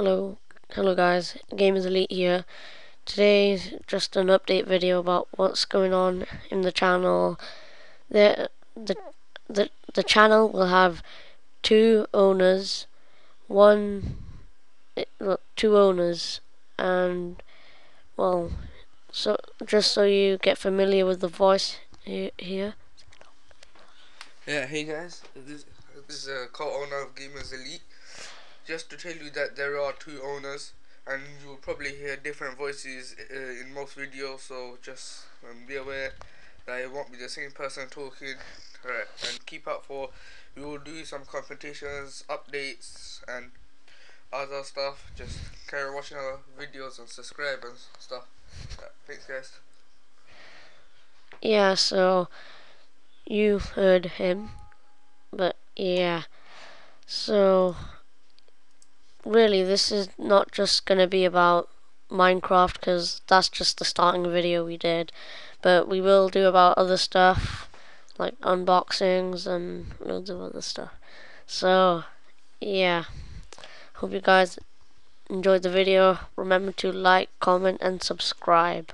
Hello, hello guys, Gamers Elite here. Today's just an update video about what's going on in the channel. The the the the channel will have two owners, one eh, two owners, and well, so just so you get familiar with the voice here. Yeah, hey guys, this, this is a co-owner of Gamers Elite just to tell you that there are two owners and you'll probably hear different voices uh, in most videos so just um, be aware that it won't be the same person talking. Right and keep up for we will do some competitions updates and other stuff. Just carry watching our videos and subscribe and stuff. Right, thanks guys. Yeah so you heard him but yeah. So really this is not just going to be about Minecraft because that's just the starting video we did but we will do about other stuff like unboxings and loads of other stuff. So yeah. Hope you guys enjoyed the video. Remember to like comment and subscribe